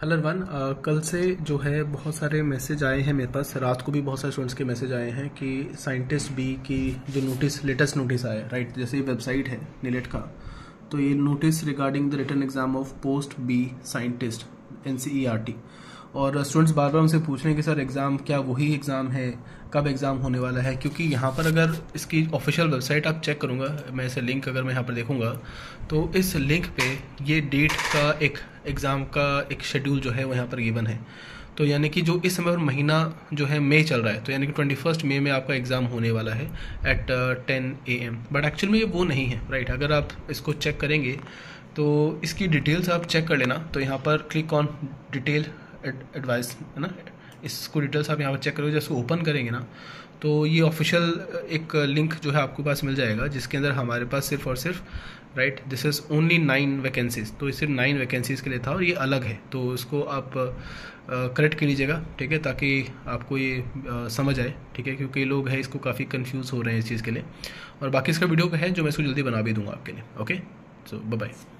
Hello one कल से जो है बहुत सारे मैसेज आए हैं मेरे पास। रात को भी बहुत सारे स्टूडेंट्स के मैसेज आए हैं कि साइंटिस्ट बी की जो नोटिस लेटेस्ट नोटिस आया राइट जैसे ये वेबसाइट है नीलेट का। तो ये notice regarding the written exam of post B scientist N C E R T और स्टूडेंट्स बार बार हमसे पूछ रहे हैं कि, सर एग्ज़ाम क्या वही एग्ज़ाम है? कब एग्ज़ाम होने वाला है? क्योंकि यहाँ पर अगर इसकी ऑफिशियल वेबसाइट आप चेक करूँगा, मैं इसे लिंक अगर मैं यहाँ पर देखूँगा तो इस लिंक पे ये डेट का एक एग्ज़ाम का एक शेड्यूल जो है वो यहाँ पर गिवन है। तो यानी कि जो इस समय महीना जो है मई चल रहा है तो यानी कि ट्वेंटी फ़र्स्ट मई में आपका एग्ज़ाम होने वाला है at ten A M but actual में ये वो नहीं है राइट अगर आप इसको चेक करेंगे तो इसकी डिटेल्स आप चेक कर लेना। तो यहाँ पर क्लिक ऑन डिटेल एडवाइस है ना? इसको डिटेल्स आप यहाँ पर चेक करोगे जैसे ओपन करेंगे ना तो ये ऑफिशियल एक लिंक जो है आपके पास मिल जाएगा जिसके अंदर हमारे पास सिर्फ़ और सिर्फ़ right this is only nine vacancies तो ये सिर्फ़ नाइन वैकेंसीज़ के लिए था और ये अलग है तो इसको आप करेक्ट कर लीजिएगा ठीक है ताकि आपको ये आ, समझ आए ठीक है क्योंकि लोग हैं इसको काफ़ी कन्फ्यूज़ हो रहे हैं इस चीज़ के लिए। और बाकी इसका वीडियो है जो मैं इसको जल्दी बना भी दूँगा आपके लिए ओके सो बाय